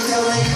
feeling